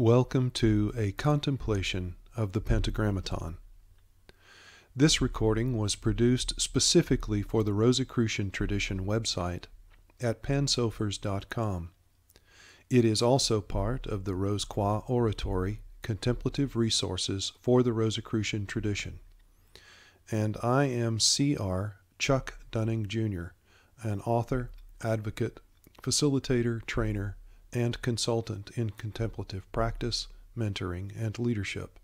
Welcome to a contemplation of the Pentagrammaton. This recording was produced specifically for the Rosicrucian Tradition website at pansophers.com. It is also part of the Rose Croix Oratory Contemplative Resources for the Rosicrucian Tradition. And I am C.R. Chuck Dunning Jr., an author, advocate, facilitator, trainer, and consultant in contemplative practice, mentoring, and leadership.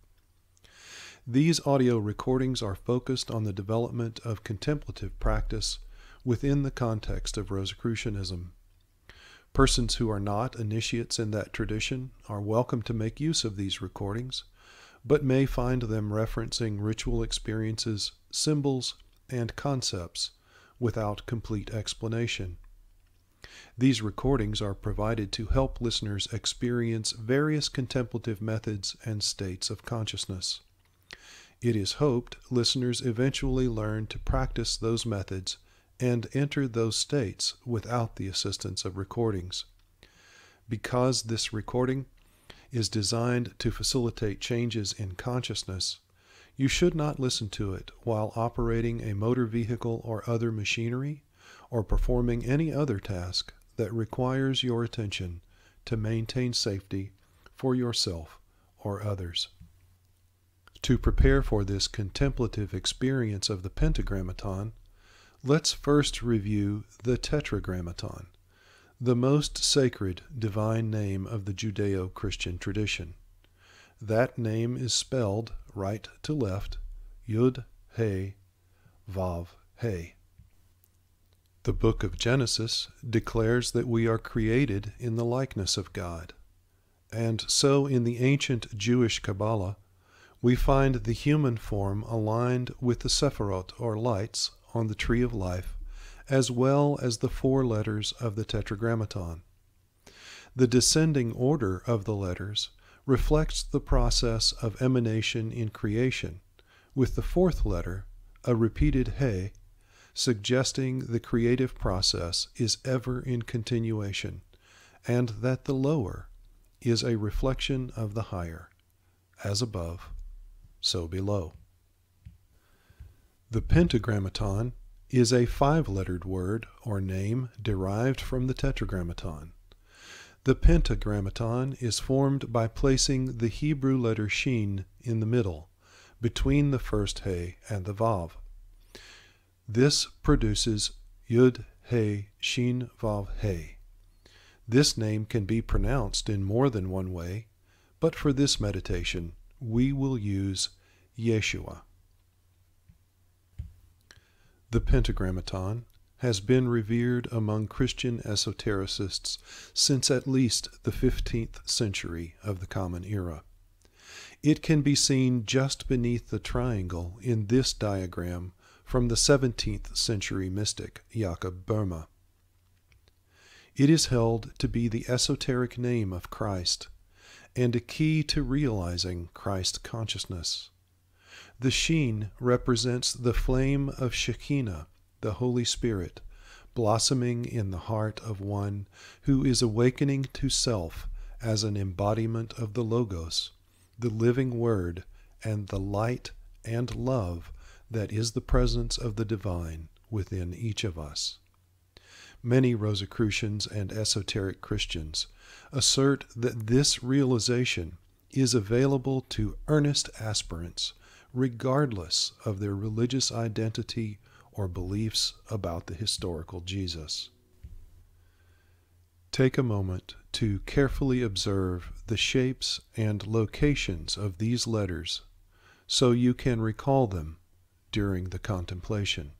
These audio recordings are focused on the development of contemplative practice within the context of Rosicrucianism. Persons who are not initiates in that tradition are welcome to make use of these recordings, but may find them referencing ritual experiences, symbols, and concepts without complete explanation. These recordings are provided to help listeners experience various contemplative methods and states of consciousness. It is hoped listeners eventually learn to practice those methods and enter those states without the assistance of recordings. Because this recording is designed to facilitate changes in consciousness, you should not listen to it while operating a motor vehicle or other machinery or performing any other task that requires your attention to maintain safety for yourself or others. To prepare for this contemplative experience of the Pentagrammaton, let's first review the Tetragrammaton, the most sacred divine name of the Judeo Christian tradition. That name is spelled right to left, Yud, He, Vav, He. The book of Genesis declares that we are created in the likeness of God. And so in the ancient Jewish Kabbalah, we find the human form aligned with the Sephirot or lights on the tree of life, as well as the four letters of the Tetragrammaton. The descending order of the letters reflects the process of emanation in creation, with the fourth letter, a repeated He, suggesting the creative process is ever in continuation, and that the lower is a reflection of the higher, as above, so below. The Pentagrammaton is a five lettered word or name derived from the Tetragrammaton. The Pentagrammaton is formed by placing the Hebrew letter Shin in the middle, between the first He and the Vav. This produces Yud He Shin Vav He. This name can be pronounced in more than one way, but for this meditation we will use Yeshua. The Pentagrammaton has been revered among Christian esotericists since at least the 15th century of the Common Era. It can be seen just beneath the triangle in this diagram from the 17th century mystic Jakob Böhme. It is held to be the esoteric name of Christ and a key to realizing Christ consciousness. The Shin represents the flame of Shekinah, the Holy Spirit, blossoming in the heart of one who is awakening to self as an embodiment of the Logos, the living Word, and the light and love that is the presence of the divine within each of us. Many Rosicrucians and esoteric Christians assert that this realization is available to earnest aspirants regardless of their religious identity or beliefs about the historical Jesus. Take a moment to carefully observe the shapes and locations of these letters so you can recall them during the contemplation.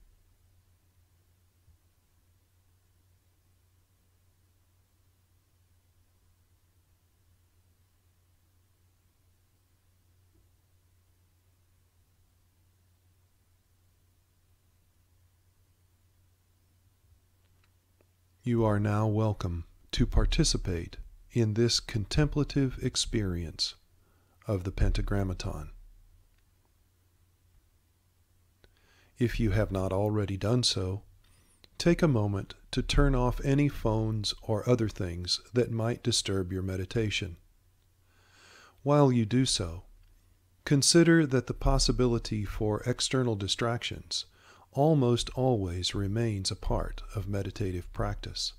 You are now welcome to participate in this contemplative experience of the Pentagrammaton. If you have not already done so, take a moment to turn off any phones or other things that might disturb your meditation. While you do so, consider that the possibility for external distractions almost always remains a part of meditative practice.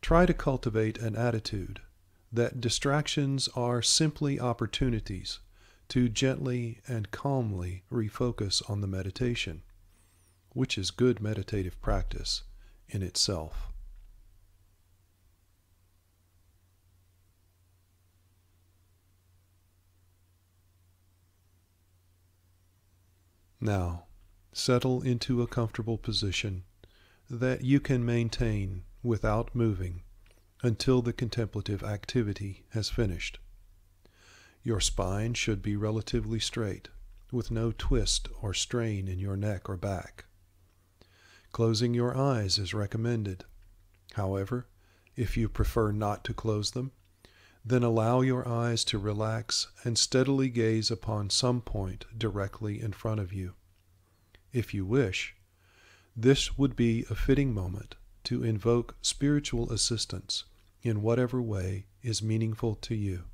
Try to cultivate an attitude that distractions are simply opportunities to gently and calmly refocus on the meditation, which is good meditative practice in itself. Now, settle into a comfortable position that you can maintain without moving until the contemplative activity has finished. Your spine should be relatively straight, with no twist or strain in your neck or back. Closing your eyes is recommended. However, if you prefer not to close them, then allow your eyes to relax and steadily gaze upon some point directly in front of you. If you wish, this would be a fitting moment to invoke spiritual assistance in whatever way is meaningful to you.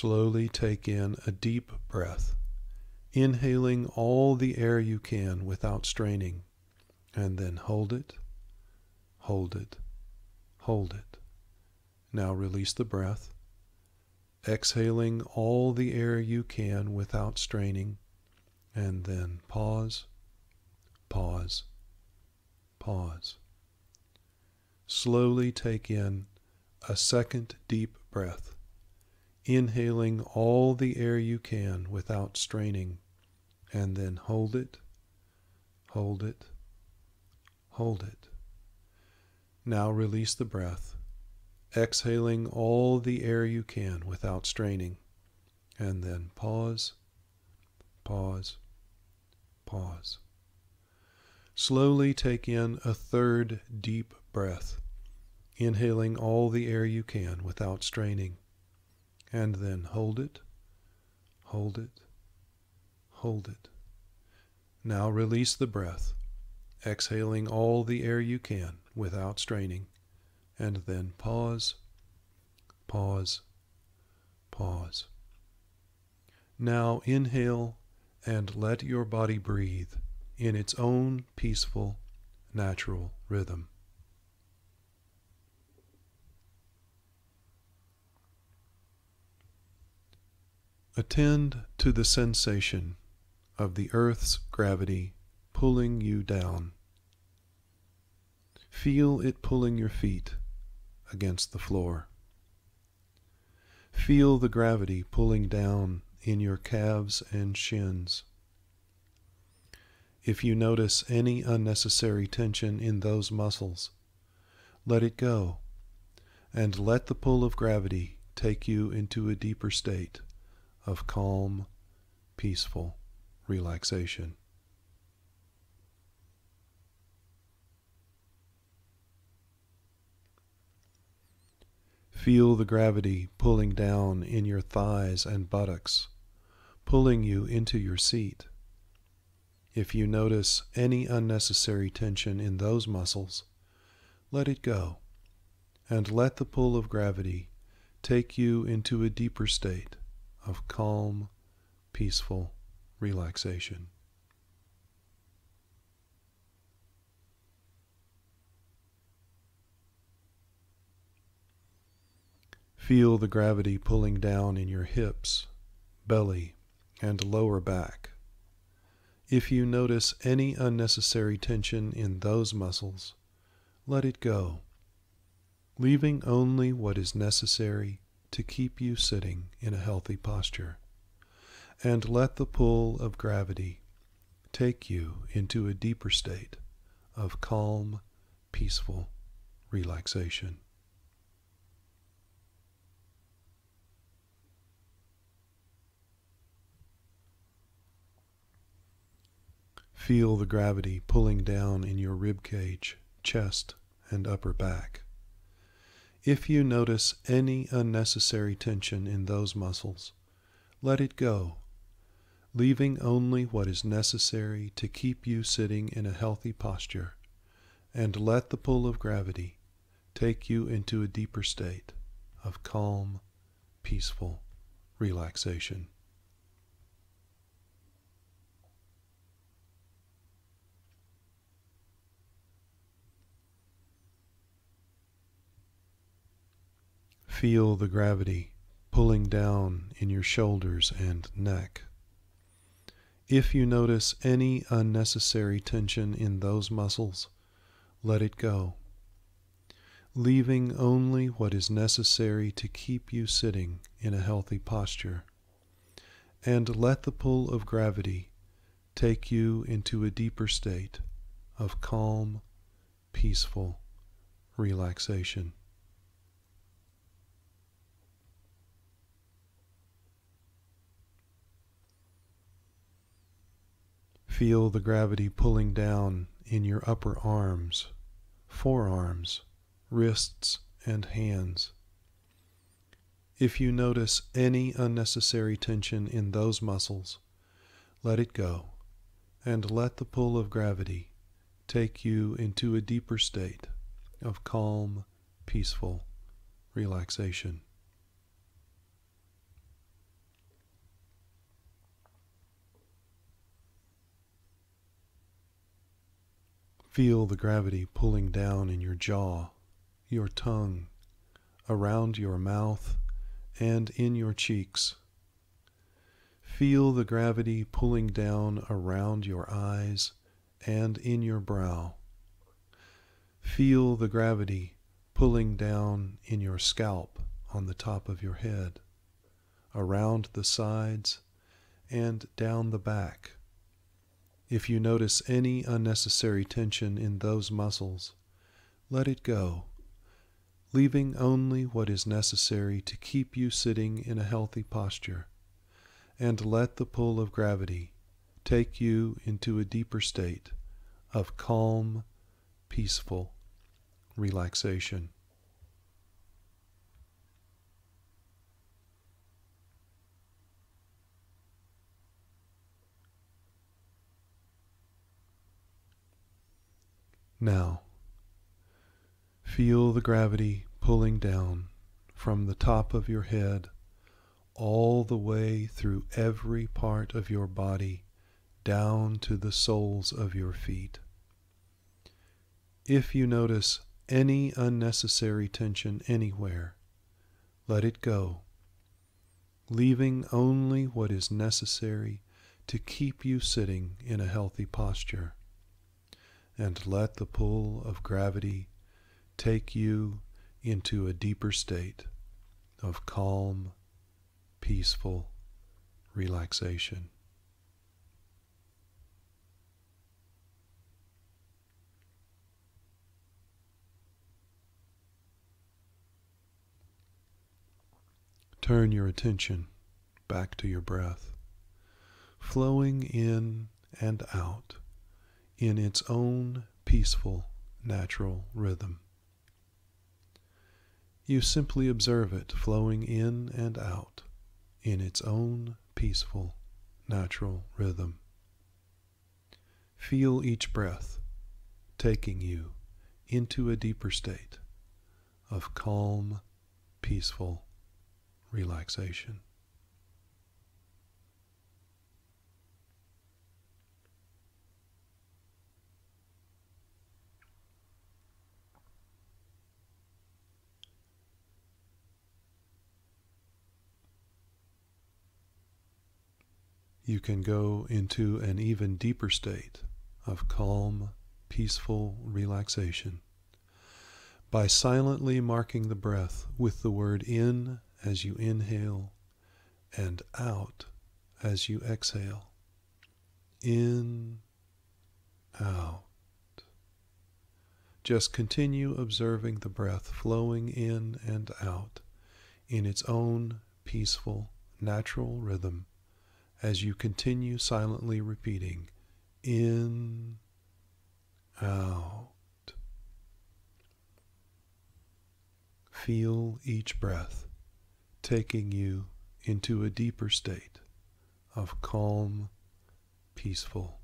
Slowly take in a deep breath, inhaling all the air you can without straining, and then hold it, hold it, hold it. Now release the breath, exhaling all the air you can without straining, and then pause, pause, pause. Slowly take in a second deep breath inhaling all the air you can without straining, and then hold it, hold it, hold it. Now release the breath, exhaling all the air you can without straining, and then pause, pause, pause. Slowly take in a third deep breath, inhaling all the air you can without straining and then hold it, hold it, hold it. Now release the breath, exhaling all the air you can without straining, and then pause, pause, pause. Now inhale and let your body breathe in its own peaceful, natural rhythm. Attend to the sensation of the earth's gravity pulling you down. Feel it pulling your feet against the floor. Feel the gravity pulling down in your calves and shins. If you notice any unnecessary tension in those muscles, let it go and let the pull of gravity take you into a deeper state of calm, peaceful relaxation. Feel the gravity pulling down in your thighs and buttocks, pulling you into your seat. If you notice any unnecessary tension in those muscles, let it go, and let the pull of gravity take you into a deeper state of calm, peaceful relaxation. Feel the gravity pulling down in your hips, belly, and lower back. If you notice any unnecessary tension in those muscles, let it go, leaving only what is necessary to keep you sitting in a healthy posture. And let the pull of gravity take you into a deeper state of calm, peaceful relaxation. Feel the gravity pulling down in your rib cage chest and upper back. If you notice any unnecessary tension in those muscles, let it go, leaving only what is necessary to keep you sitting in a healthy posture, and let the pull of gravity take you into a deeper state of calm, peaceful relaxation. Feel the gravity pulling down in your shoulders and neck. If you notice any unnecessary tension in those muscles, let it go, leaving only what is necessary to keep you sitting in a healthy posture. And let the pull of gravity take you into a deeper state of calm, peaceful relaxation. Feel the gravity pulling down in your upper arms, forearms, wrists, and hands. If you notice any unnecessary tension in those muscles, let it go and let the pull of gravity take you into a deeper state of calm, peaceful relaxation. Feel the gravity pulling down in your jaw, your tongue, around your mouth, and in your cheeks. Feel the gravity pulling down around your eyes and in your brow. Feel the gravity pulling down in your scalp on the top of your head, around the sides, and down the back. If you notice any unnecessary tension in those muscles, let it go, leaving only what is necessary to keep you sitting in a healthy posture, and let the pull of gravity take you into a deeper state of calm, peaceful relaxation. Now, feel the gravity pulling down from the top of your head all the way through every part of your body down to the soles of your feet. If you notice any unnecessary tension anywhere, let it go, leaving only what is necessary to keep you sitting in a healthy posture and let the pull of gravity take you into a deeper state of calm, peaceful relaxation. Turn your attention back to your breath, flowing in and out in its own peaceful, natural rhythm. You simply observe it flowing in and out in its own peaceful, natural rhythm. Feel each breath taking you into a deeper state of calm, peaceful relaxation. You can go into an even deeper state of calm, peaceful relaxation by silently marking the breath with the word in as you inhale and out as you exhale. In, out. Just continue observing the breath flowing in and out in its own peaceful, natural rhythm as you continue silently repeating in, out. Feel each breath taking you into a deeper state of calm, peaceful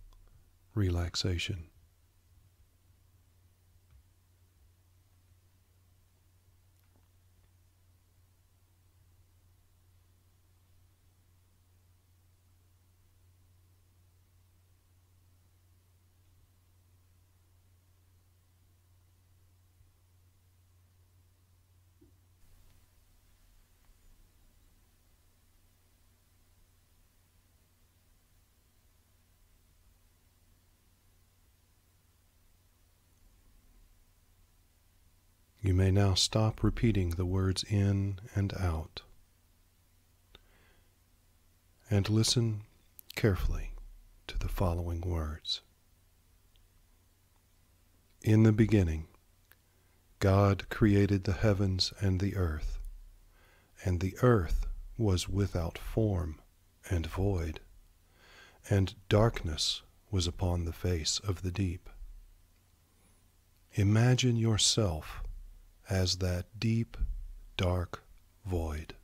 relaxation. You may now stop repeating the words in and out and listen carefully to the following words. In the beginning, God created the heavens and the earth, and the earth was without form and void, and darkness was upon the face of the deep. Imagine yourself as that deep, dark void.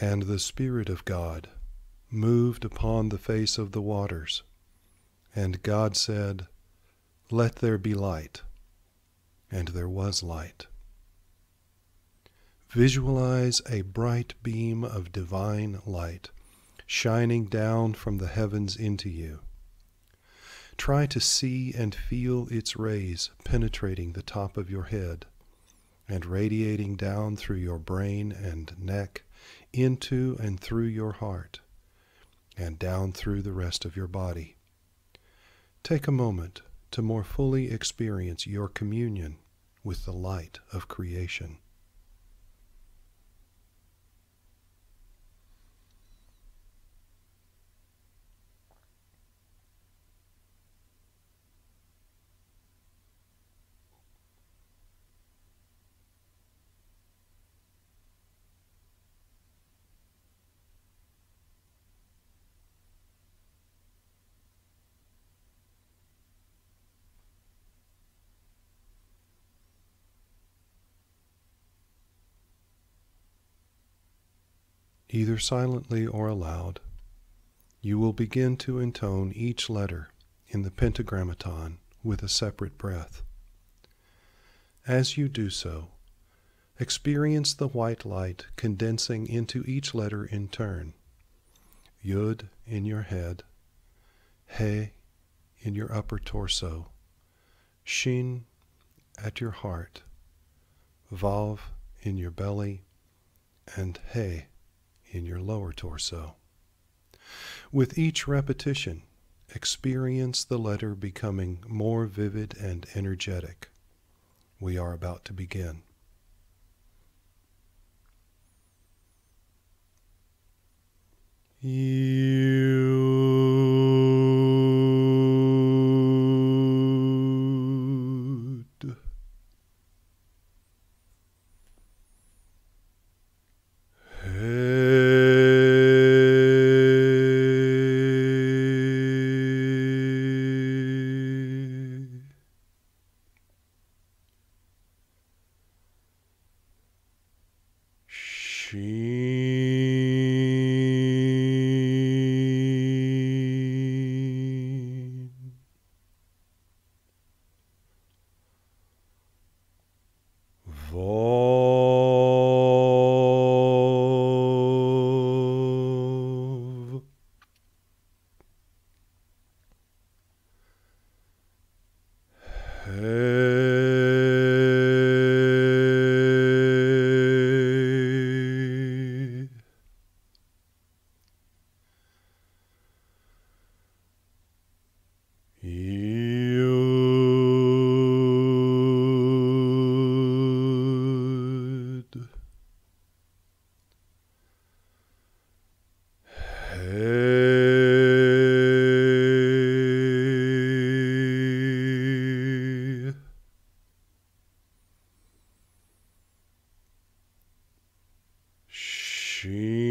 And the Spirit of God moved upon the face of the waters. And God said, Let there be light. And there was light. Visualize a bright beam of divine light shining down from the heavens into you. Try to see and feel its rays penetrating the top of your head and radiating down through your brain and neck into and through your heart and down through the rest of your body. Take a moment to more fully experience your communion with the light of creation. Either silently or aloud, you will begin to intone each letter in the Pentagrammaton with a separate breath. As you do so, experience the white light condensing into each letter in turn. Yud in your head, He in your upper torso, Shin at your heart, Vav in your belly, and He in your lower torso. With each repetition, experience the letter becoming more vivid and energetic. We are about to begin. You She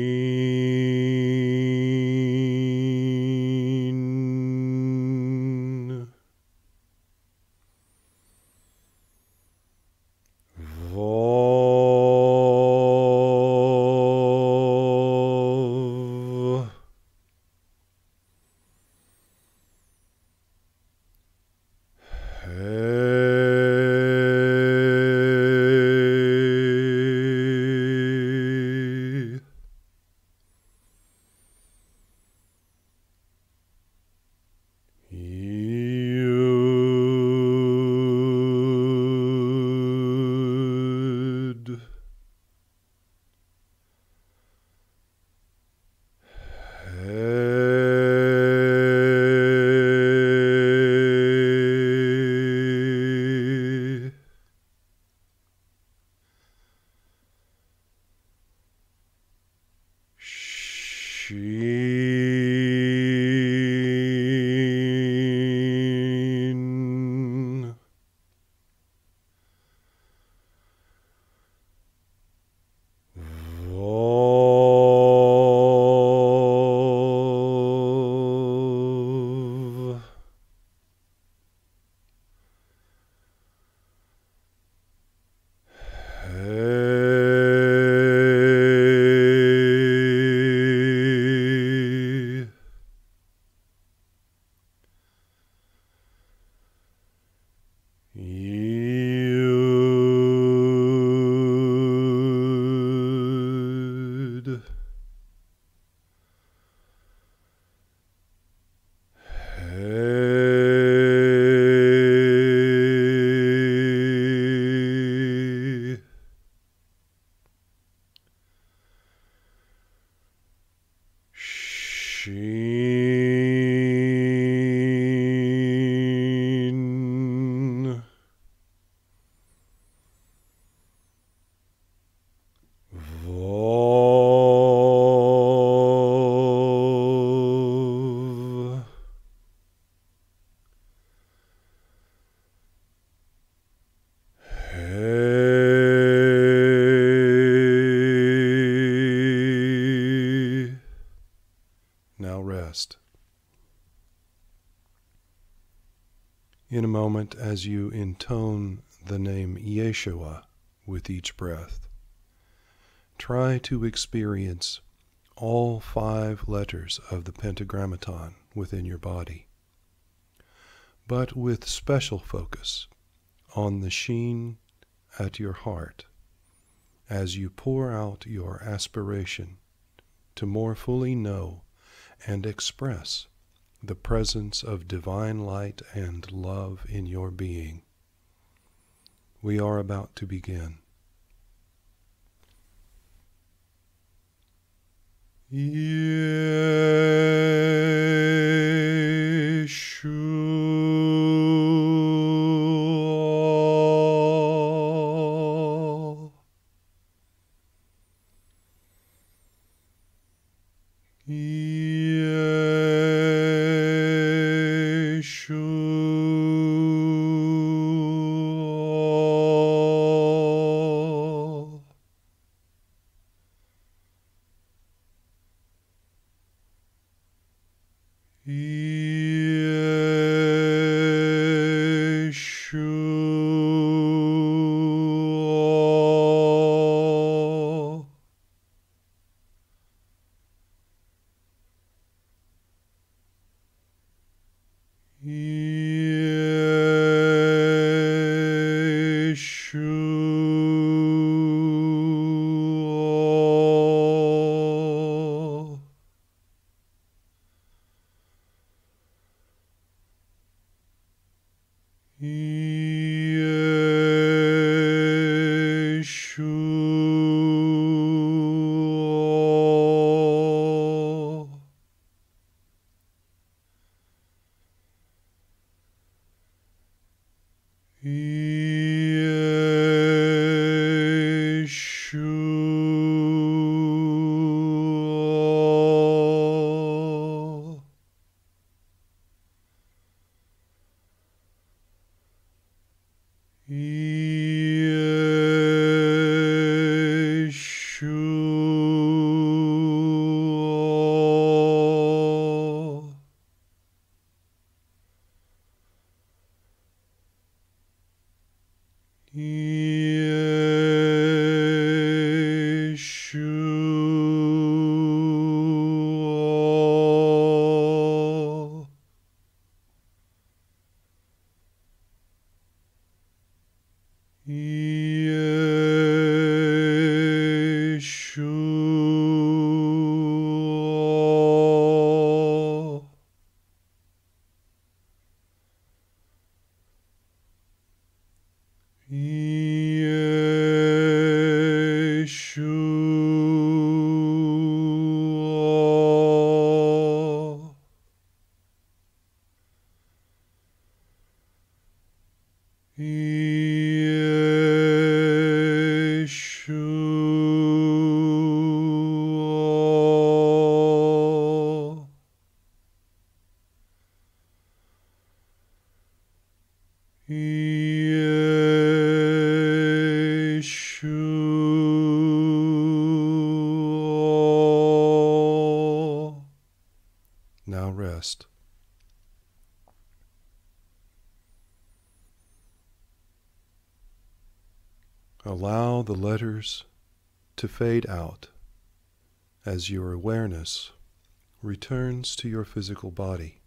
去 As you intone the name Yeshua with each breath, try to experience all five letters of the Pentagrammaton within your body, but with special focus on the Shin at your heart as you pour out your aspiration to more fully know and express the presence of divine light and love in your being. We are about to begin. Yeshua. He to fade out as your awareness returns to your physical body.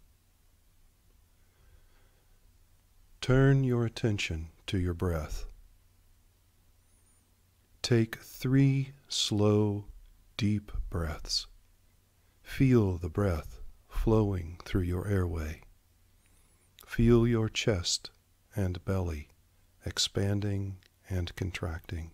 Turn your attention to your breath. Take three slow, deep breaths. Feel the breath flowing through your airway. Feel your chest and belly expanding and contracting.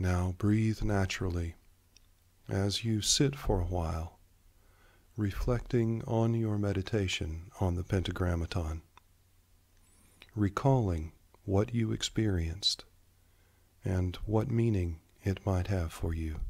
Now breathe naturally as you sit for a while, reflecting on your meditation on the Pentagrammaton, recalling what you experienced and what meaning it might have for you.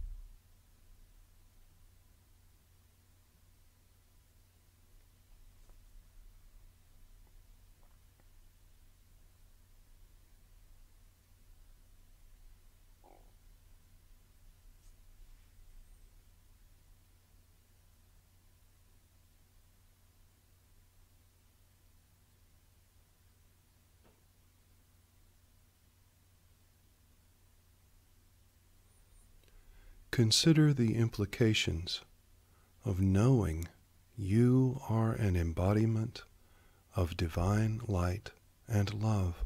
Consider the implications of knowing you are an embodiment of divine light and love.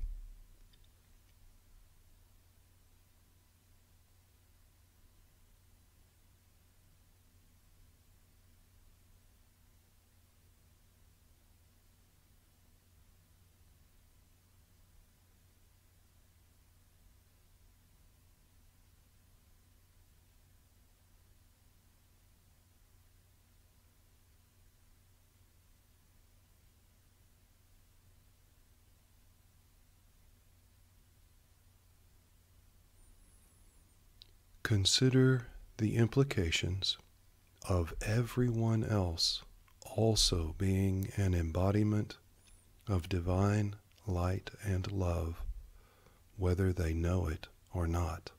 Consider the implications of everyone else also being an embodiment of divine light and love, whether they know it or not.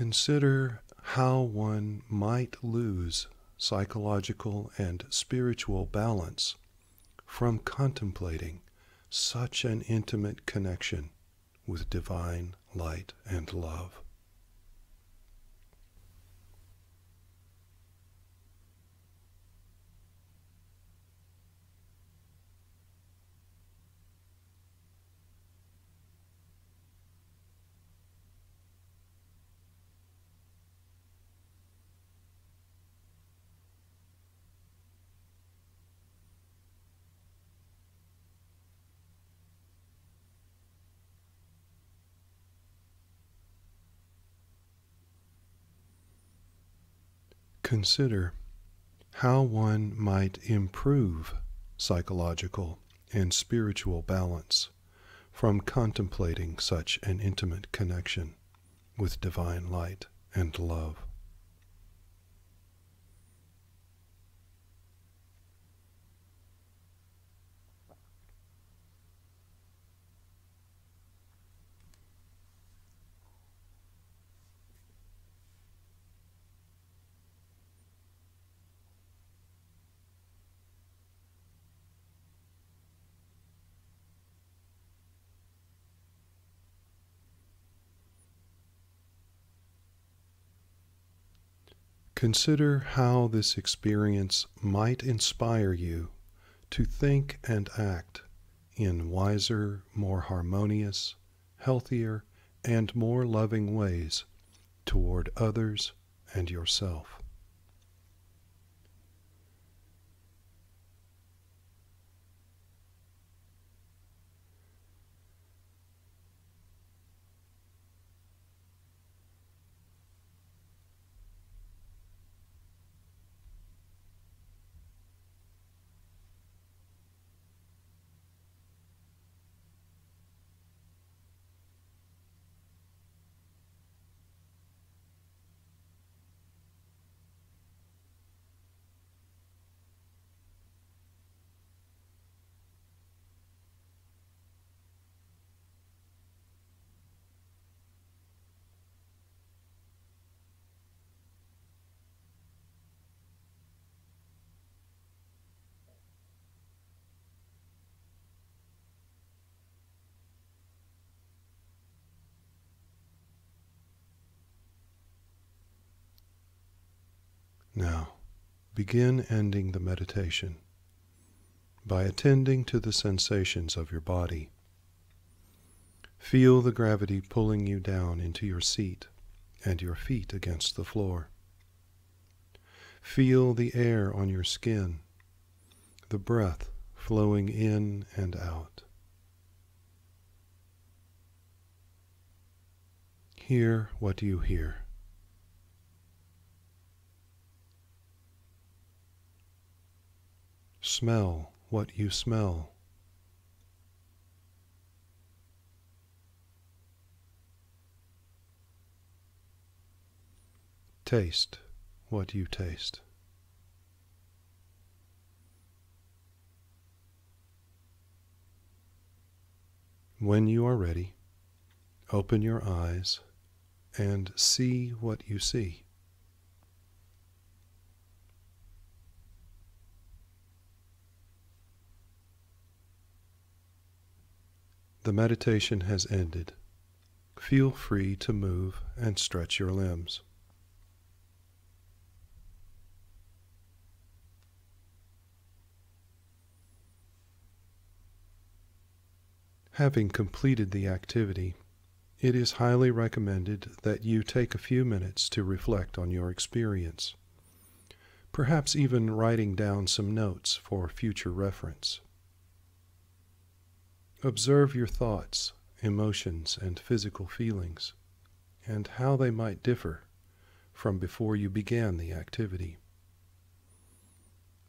Consider how one might lose psychological and spiritual balance from contemplating such an intimate connection with divine light and love. Consider how one might improve psychological and spiritual balance from contemplating such an intimate connection with divine light and love. Consider how this experience might inspire you to think and act in wiser, more harmonious, healthier, and more loving ways toward others and yourself. Now, begin ending the meditation by attending to the sensations of your body. Feel the gravity pulling you down into your seat and your feet against the floor. Feel the air on your skin, the breath flowing in and out. Hear what you hear. Smell what you smell. Taste what you taste. When you are ready, open your eyes and see what you see. The meditation has ended. Feel free to move and stretch your limbs. Having completed the activity, it is highly recommended that you take a few minutes to reflect on your experience, perhaps even writing down some notes for future reference. Observe your thoughts, emotions, and physical feelings, and how they might differ from before you began the activity.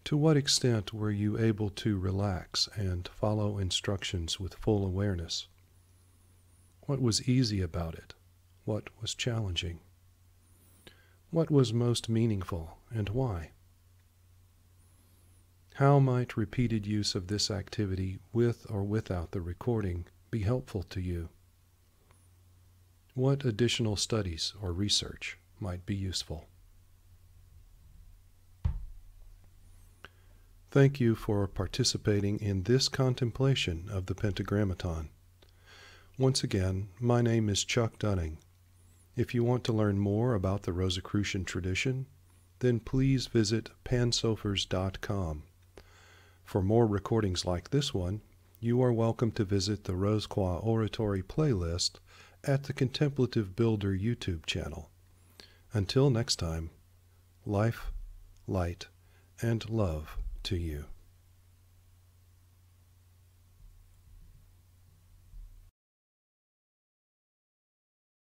To what extent were you able to relax and follow instructions with full awareness? What was easy about it? What was challenging? What was most meaningful and why? How might repeated use of this activity with or without the recording be helpful to you? What additional studies or research might be useful? Thank you for participating in this contemplation of the Pentagrammaton. Once again, my name is Chuck Dunning. If you want to learn more about the Rosicrucian tradition, then please visit pansophers.com. For more recordings like this one, you are welcome to visit the Rose Oratory playlist at the Contemplative Builder YouTube channel. Until next time, life, light, and love to you.